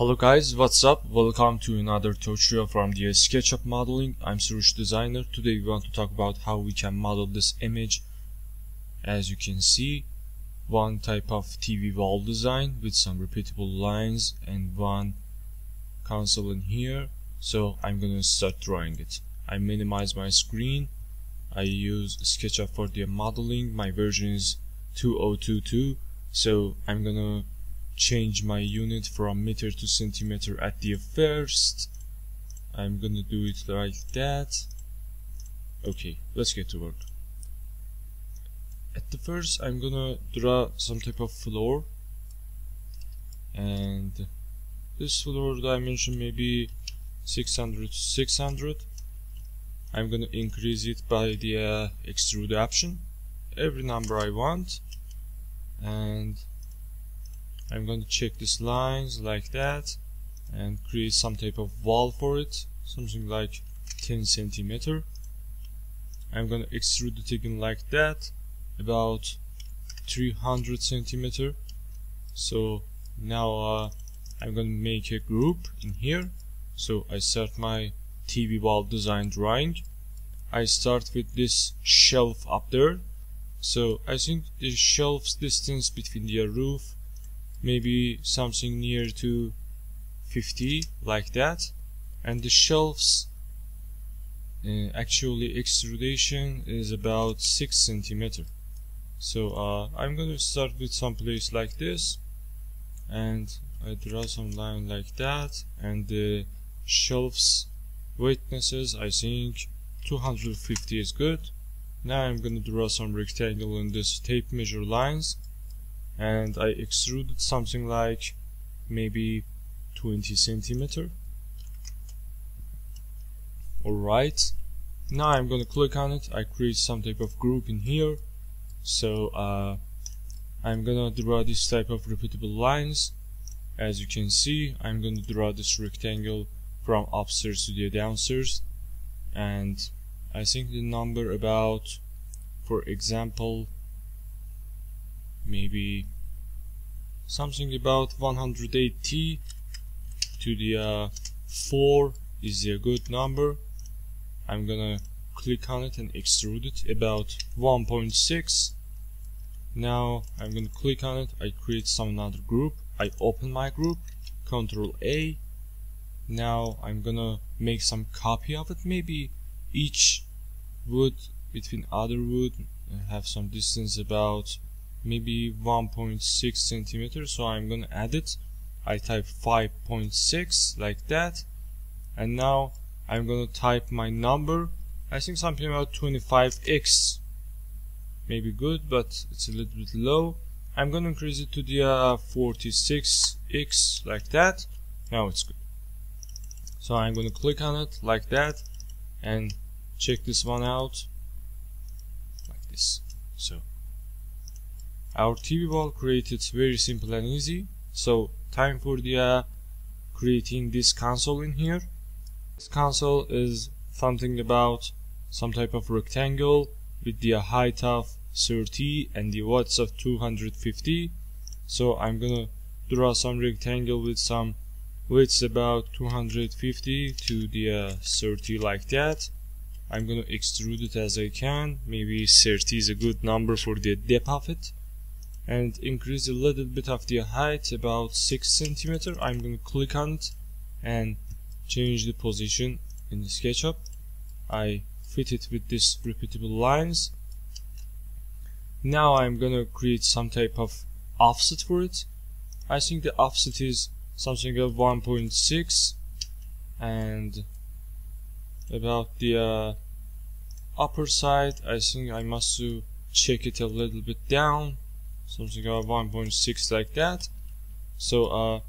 Hello guys, what's up? Welcome to another tutorial from the SketchUp modeling. I'm Surush Designer. Today we want to talk about how we can model this image. As you can see, one type of TV wall design with some repeatable lines and one console in here. So I'm gonna start drawing it. I minimize my screen. I use SketchUp for the modeling. My version is 2022. So I'm gonna change my unit from meter to centimeter at the first. I'm gonna do it like that. Okay let's get to work. At the first I'm gonna draw some type of floor. And this floor dimension maybe 600 to 600 I'm gonna increase it by the uh, extrude option. Every number I want. And I'm going to check these lines like that and create some type of wall for it something like 10 centimeter. I'm going to extrude it again like that about 300 centimeter. So now uh, I'm going to make a group in here. So I start my TV wall design drawing. I start with this shelf up there. So I think the shelf's distance between the roof maybe something near to 50 like that. And the shelves uh, actually extrudation is about 6 centimeter. So uh, I'm gonna start with some place like this and I draw some line like that and the shelves weightnesses I think 250 is good. Now I'm gonna draw some rectangle in this tape measure lines and I extruded something like maybe 20 centimeter. Alright now I'm gonna click on it. I create some type of group in here. So uh, I'm gonna draw this type of repeatable lines. As you can see I'm gonna draw this rectangle from upstairs to the downstairs. And I think the number about for example maybe something about 180 to the uh, 4 is a good number. I'm gonna click on it and extrude it. About 1.6 now I'm gonna click on it. I create some another group. I open my group. Control A. Now I'm gonna make some copy of it. Maybe each wood between other wood have some distance about maybe 1.6 centimeters so I'm gonna add it. I type 5.6 like that. And now I'm gonna type my number. I think something about 25x maybe good but it's a little bit low. I'm gonna increase it to the uh, 46x like that. Now it's good. So I'm gonna click on it like that and check this one out. Like this. So our TV wall created very simple and easy. So time for the uh, creating this console in here. This console is something about some type of rectangle with the height of 30 and the width of 250 so I'm gonna draw some rectangle with some width about 250 to the uh, 30 like that. I'm gonna extrude it as I can. Maybe 30 is a good number for the depth of it and increase a little bit of the height about 6 centimeter. I'm going to click on it and change the position in the SketchUp. I fit it with this repeatable lines. Now I'm gonna create some type of offset for it. I think the offset is something of 1.6 and about the uh, upper side I think I must check it a little bit down something about 1.6 like that so uh,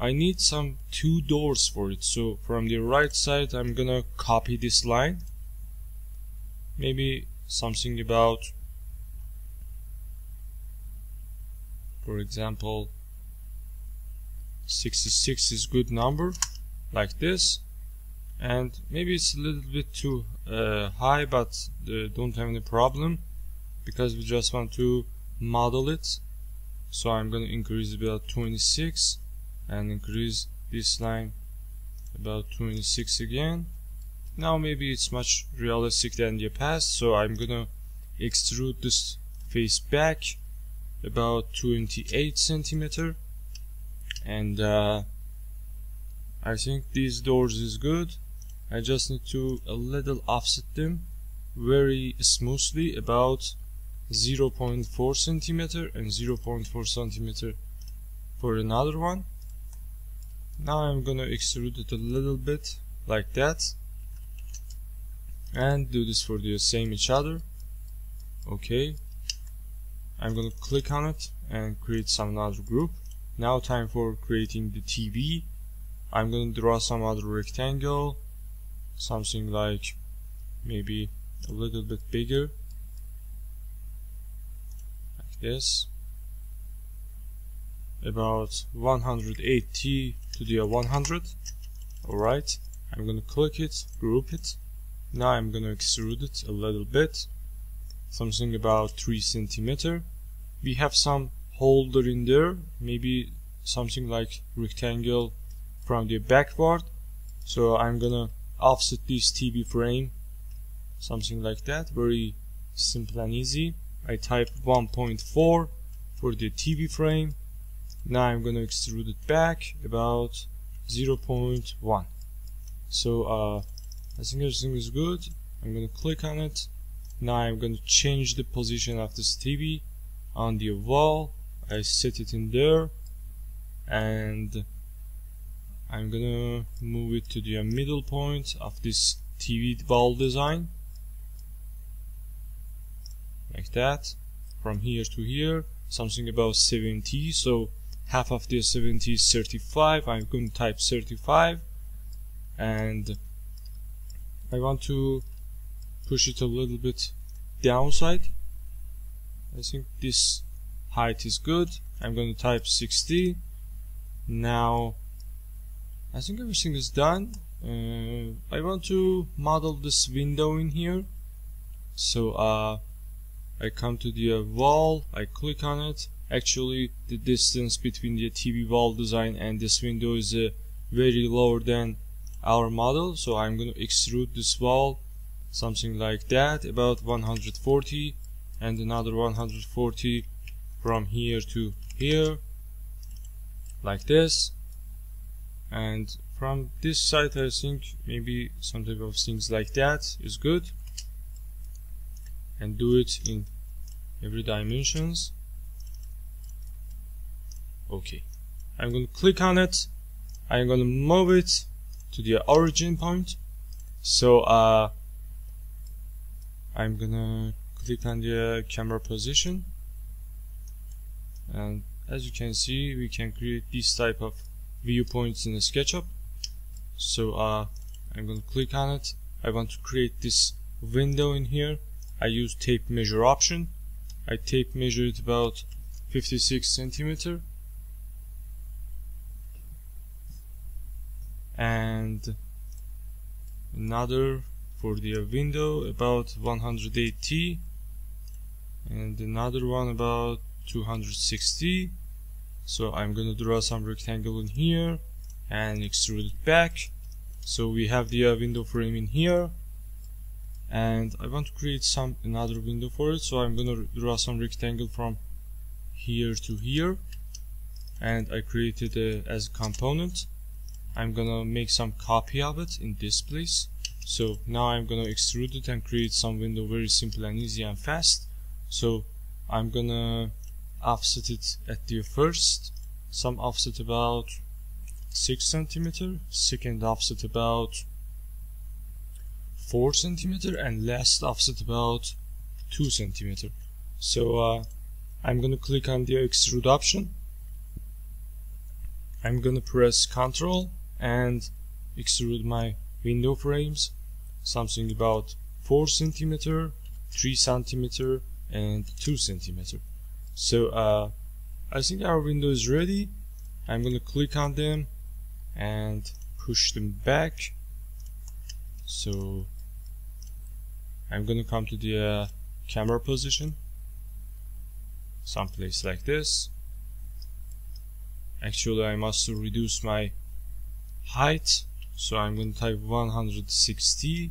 I need some two doors for it. So from the right side I'm gonna copy this line. Maybe something about for example 66 is good number like this. And maybe it's a little bit too uh, high but uh, don't have any problem because we just want to model it so I'm gonna increase about 26 and increase this line about 26 again. Now maybe it's much realistic than the past so I'm gonna extrude this face back about 28 centimeter. And uh, I think these doors is good. I just need to a little offset them very smoothly about 0.4 centimeter and 0.4 centimeter for another one. Now I'm gonna extrude it a little bit like that and do this for the same each other. Okay. I'm gonna click on it and create some other group. Now time for creating the TV I'm gonna draw some other rectangle something like maybe a little bit bigger this about 180 to the 100 alright I'm gonna click it group it. Now I'm gonna extrude it a little bit something about 3 centimeter. We have some holder in there maybe something like rectangle from the backward. So I'm gonna offset this TV frame something like that very simple and easy I type 1.4 for the TV frame. Now I'm gonna extrude it back about 0.1 so uh, I think everything is good. I'm gonna click on it. Now I'm gonna change the position of this TV on the wall I set it in there. And I'm gonna move it to the middle point of this TV wall design like that. From here to here something about 70 so half of the 70 is 35 I'm going to type 35 and I want to push it a little bit downside. I think this height is good. I'm going to type 60 now I think everything is done. Uh, I want to model this window in here. So uh, I come to the uh, wall I click on it. Actually the distance between the TV wall design and this window is uh, very lower than our model. So I'm going to extrude this wall something like that about 140 and another 140 from here to here like this. And from this side I think maybe some type of things like that is good and do it in every dimensions. Okay. I'm going to click on it. I'm going to move it to the origin point. So uh, I'm gonna click on the camera position. And as you can see we can create this type of viewpoints in SketchUp. So uh, I'm to click on it. I want to create this window in here I use tape measure option. I tape measure it about 56 centimeter. And another for the window about 180 and another one about 260 so I'm gonna draw some rectangle in here and extrude it back. So we have the uh, window frame in here and I want to create some another window for it. So I'm gonna draw some rectangle from here to here. And I created a, uh, as a component. I'm gonna make some copy of it in this place. So now I'm gonna extrude it and create some window very simple and easy and fast. So I'm gonna offset it at the first. Some offset about 6 centimeter. Second offset about 4 centimeter and last offset about 2 centimeter. So uh, I'm gonna click on the extrude option. I'm gonna press ctrl and extrude my window frames. Something about 4 centimeter 3 centimeter and 2 centimeter. So uh, I think our window is ready. I'm gonna click on them and push them back. So I'm gonna come to the uh, camera position. Someplace like this. Actually I must reduce my height so I'm going to type 160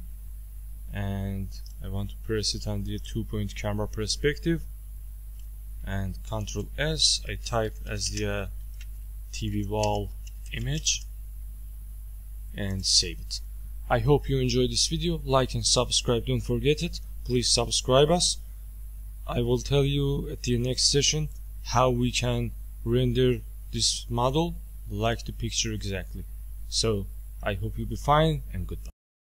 and I want to press it on the two point camera perspective. And Ctrl S I type as the uh, TV wall image and save it. I hope you enjoyed this video. Like and subscribe. Don't forget it. Please subscribe us. I will tell you at the next session how we can render this model like the picture exactly. So I hope you'll be fine and goodbye.